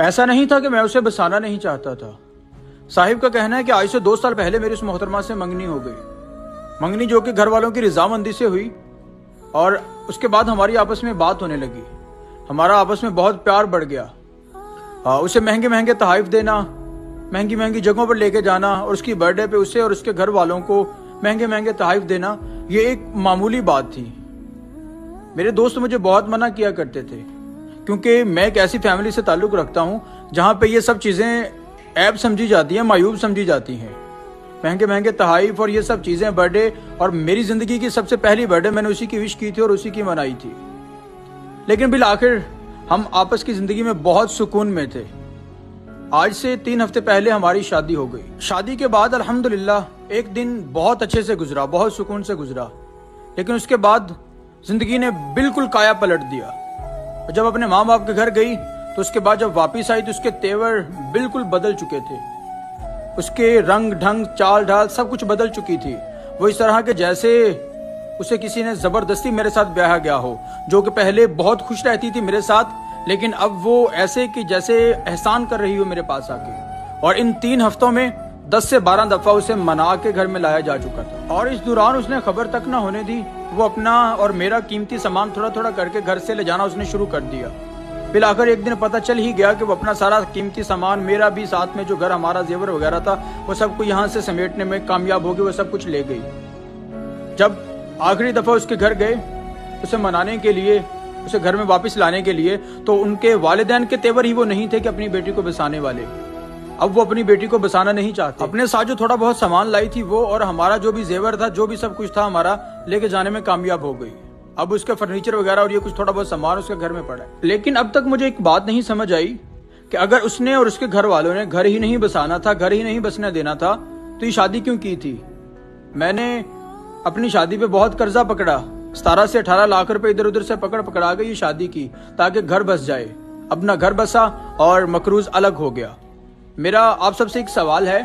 ऐसा नहीं था कि मैं उसे बसाना नहीं चाहता था। साहिब का कहना है कि आज से दो साल पहले मेरी उस मोहतरमा से मंगनी हो गई। मंगनी जो कि घर वालों की रजामंदी से हुई और उसके बाद हमारी आपस में बात होने लगी। हमारा आपस में बहुत प्यार बढ़ गया। आ, उसे महँगे महँगे तहाइफ देना महँगी महँगी जगहों पर लेके जाना और उसकी बर्थडे पे उसे और उसके घर वालों को महँगे महँगे तहाइफ देना ये एक मामूली बात थी। मेरे दोस्त मुझे बहुत मना किया करते थे। क्योंकि मैं एक ऐसी फैमिली से ताल्लुक रखता हूँ, जहाँ पे ये सब चीज़ें ऐप समझी जाती हैं, मायूब समझी जाती हैं। महँगे महँगे तहाइफ और ये सब चीज़ें, बर्थडे, और मेरी ज़िंदगी की सबसे पहली बर्थडे मैंने उसी की विश की थी और उसी की मनाई थी। लेकिन बिल आखिर हम आपस की ज़िंदगी में बहुत सुकून में थे। आज से तीन हफ़्ते पहले हमारी शादी हो गई। शादी के बाद अल्हम्दुलिल्लाह एक दिन बहुत अच्छे से गुजरा, बहुत सुकून से गुजरा। लेकिन उसके बाद ज़िंदगी ने बिल्कुल काया पलट दिया। जब अपने माँ बाप के घर गई तो उसके बाद जब वापिस आई तो उसके तेवर बिल्कुल बदल चुके थे। उसके रंग, ढंग चाल ढाल सब कुछ बदल चुकी थी। वो इस तरह के जैसे उसे किसी ने ज़बरदस्ती मेरे साथ ब्याह गया हो, जो कि पहले बहुत खुश रहती थी मेरे साथ, लेकिन अब वो ऐसे कि जैसे एहसान कर रही हो मेरे पास आके। और इन तीन हफ्तों में दस से बारह दफ़ा उसे मना के घर में लाया जा चुका था। और इस दौरान उसने खबर तक न होने दी। वो अपना और मेरा कीमती सामान थोड़ा थोड़ा करके घर से ले जाना उसने शुरू कर दिया। आकर एक दिन पता चल ही गया कि वो अपना सारा कीमती सामान, मेरा भी साथ में जो घर हमारा जेवर वगैरह था, वो सब कुछ यहाँ से समेटने में कामयाब हो गई वो सब कुछ ले गई। जब आखिरी दफ़ा उसके घर गए, उसे मनाने के लिए, उसे घर में वापस लाने के लिए तो उनके वालदेन के तेवर ही वो नहीं थे कि अपनी बेटी को बसाने वाले। अब वो अपनी बेटी को बसाना नहीं चाहते। अपने साथ जो थोड़ा बहुत सामान लाई थी वो और हमारा जो भी जेवर था, जो भी सब कुछ था हमारा, लेके जाने में कामयाब हो गई। अब उसके फर्नीचर वगैरह और ये कुछ थोड़ा बहुत सामान उसके घर में पड़ा है। लेकिन अब तक मुझे एक बात नहीं समझ आई कि अगर उसने और उसके घर वालों ने घर ही नहीं बसाना था, घर ही नहीं बसने देना था तो ये शादी क्यों की थी? मैंने अपनी शादी पे बहुत कर्जा पकड़ा। सतारह से अठारह लाख रुपए इधर उधर से पकड़ पकड़ा के ये शादी की, ताकि घर बस जाए। अपना घर बसा और मकरूज अलग हो गया। मेरा आप सबसे एक सवाल है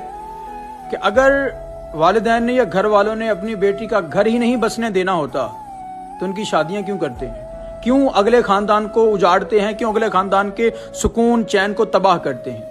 कि अगर वालदेन ने या घर वालों ने अपनी बेटी का घर ही नहीं बसने देना होता तो उनकी शादियाँ क्यों करते हैं? क्यों अगले खानदान को उजाड़ते हैं? क्यों अगले खानदान के सुकून, चैन को तबाह करते हैं?